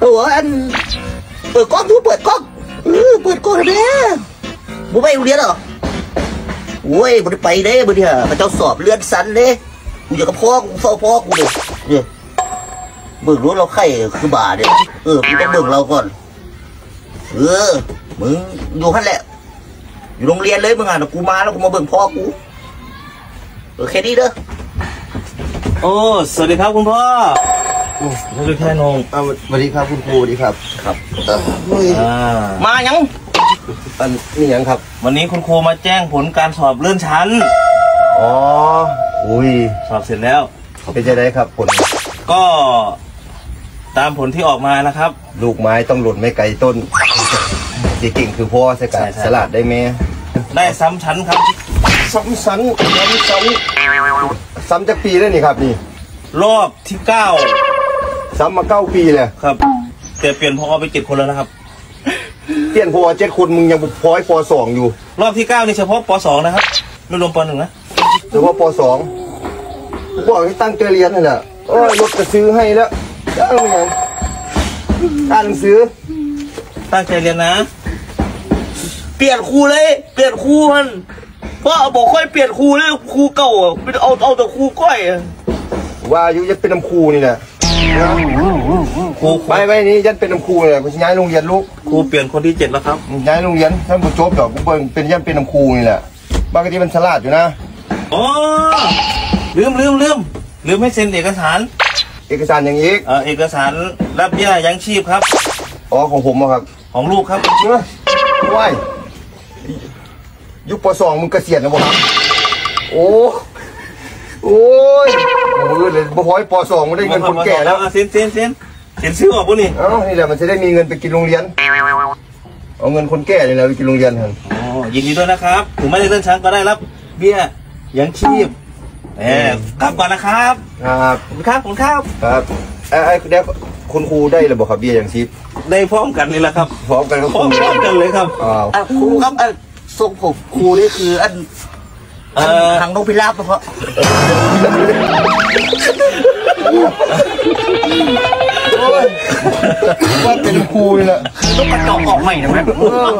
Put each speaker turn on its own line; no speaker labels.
เอออันเปิดกล้องดูเปิดกล้องเออเปิดกล้องเด้บุไปโรงเรียนหรอโอ้ยบุได้ไปเด้บุเนี่ยพระเจ้าสอบเลื่อนสั้นเด้กูอยากกับพ่อกูเฝ้าพ่อกูเลยเนี่ยเบิ่งรู้เราไข่คือบาเนี่ยเออมึงต้องเบิ่งเราก่อน เออมึงอยู่ขั้นแหละ อยู่โรงเรียนเลยมึงอะกูมาแล้วกูมาเบิ่งพ่อกูเออแค่นี้เด้อ
โอ้สวัสดีครับคุณพ่อ โอ้ไม่รู้แค่นง
อ่าสวัสดีครับคุณครูสวัสดีครับ
ครับ
เอ่อเฮ้ย
อ่า
มายัง
อันนี่ยังครับ
วันนี้คุณครูมาแจ้งผลการสอบเลื่อนชั้น
อ๋อ อุ้ย
สอบเสร็จแล้ว
เป็นจะได้ครับผล
ก็ตามผลที่ออกมานะครับ
ลูกไม้ต้องหล่นไม่ไกลต้นสีเก่งคือพ่อใช่กั
ใช่ใช่
สลัดได้ไหม
ได้ซ้ำชั้นครับ
ซ้ำซ้ำซ้ำซ้ำซ้ำจากปีแล้วนี่ครับนี่
รอบที่เก้า
ซ้ำมาเก้าปีเลย
ครับแต่เปลี่ยนพอไปเจ็ดคนแล้วนะครับ
เปลี่ยนพ่อเจ็ดคนมึงยังพอยปสองอยู่
รอบที่เก้านี่เฉพาะปสองนะครับไม่รวมปหนึ่งนะ
หรือว่าปสองกูบอกให้ตั้งใจเรียนนั่นแหละเออรถจะซื้อให้แล้วจ้างมันยังอ่านหนังสือ
ตั้งใจเรียนนะ
เปลี่ยนครูเลย เปลี่ยนครูมันพ่อบอกค่อยเปลี่ยนครูเลยครูเก่าอะไม่เอาเอาแต่ครูก้อยอะ
ว่าอายุยันเป็นน้ำครูนี่แหละ
ครู
ไปไปนี่ยันเป็นน้ำครูนี่แหละกูจะย้ายโรงเรียนลูก
ครูเปลี่ยนคนที่เจ็ดแล้วครับ
ย้ายโรงเรียนท่านผู้จบดอกกูเบิ่งเป็นยันเป็นน้ำครูนี่แหละบางทีมันฉลาดอยู่นะ
อ๋อลืมลืมลืมลืมให้เซ็นเอกสาร
เอกสารอย่างอีก
เอ่อเอกสารรับเบี้ยยังชีพครับ
อ๋อของผมอะครับ
ของลูกครับ
เนื้อว้ายยุคปสองมึงเกษียณแล้วบ่ครับโอ้โอ้ยโอ้ย เลยบ่พอยปสองมึงได้เงินคนแก่แล้ว
อะเซ็นเซ็นเซ็นเซ็นซื้อออกปุ๊นี่
เอ้านี่แหละมันจะได้มีเงินไปกินโรงเรียน เอาเงินคนแก่นี่แหละไปกินโรงเรียนเถอะ
อ๋อยินดีด้วยนะครับถึงไม่ได้เลื่อนชั้นก็ได้รับเบี้ยยังชีพแหมกลับก่อนนะครับ
ครับ
ขอบคุณครับขอบคุณครับ
ครับไอ้ไอ้เดี๋ยวคุณครูได้ระบบขับเบี้ยอย่างชีพ
ได้พร้อมกันนี่แหละครับ
พร้อมกันก็
พร้อมพร้อมกันเลยครับ
อ้าว
อะครูครับอะทรงผมครูนี่คืออัน
เอ่อ
ทางนกพิราบเฉพาะ
ว่าเป็นครูนี่แหละ
ต้องกระจอกออกใหม่นะแม่
เออ